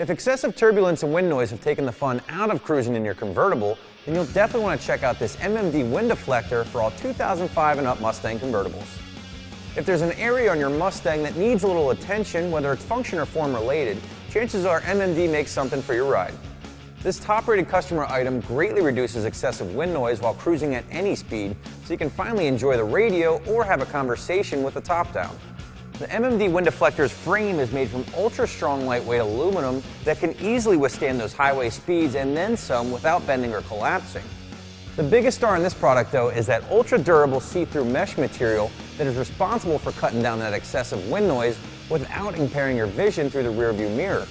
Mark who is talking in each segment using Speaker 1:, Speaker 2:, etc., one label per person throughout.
Speaker 1: If excessive turbulence and wind noise have taken the fun out of cruising in your convertible, then you'll definitely want to check out this MMD wind deflector for all 2005 and up Mustang convertibles. If there's an area on your Mustang that needs a little attention, whether it's function or form related, chances are MMD makes something for your ride. This top-rated customer item greatly reduces excessive wind noise while cruising at any speed, so you can finally enjoy the radio or have a conversation with the top down. The MMD wind deflector's frame is made from ultra-strong lightweight aluminum that can easily withstand those highway speeds and then some without bending or collapsing. The biggest star in this product though is that ultra-durable see-through mesh material that is responsible for cutting down that excessive wind noise without impairing your vision through the rearview mirror.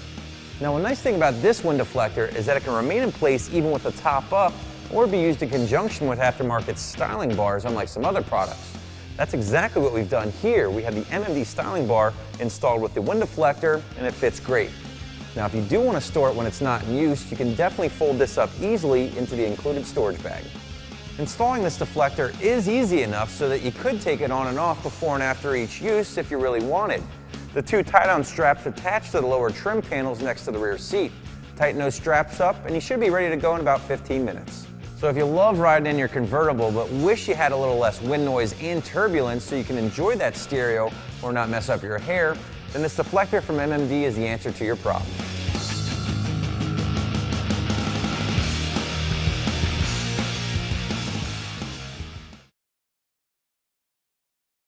Speaker 1: Now a nice thing about this wind deflector is that it can remain in place even with the top up or be used in conjunction with aftermarket styling bars unlike some other products. That's exactly what we've done here. We have the MMD styling bar installed with the wind deflector and it fits great. Now if you do want to store it when it's not in use, you can definitely fold this up easily into the included storage bag. Installing this deflector is easy enough so that you could take it on and off before and after each use if you really wanted. The two tie-down straps attach to the lower trim panels next to the rear seat. Tighten those straps up and you should be ready to go in about 15 minutes. So if you love riding in your convertible but wish you had a little less wind noise and turbulence so you can enjoy that stereo or not mess up your hair, then this deflector from MMD is the answer to your problem.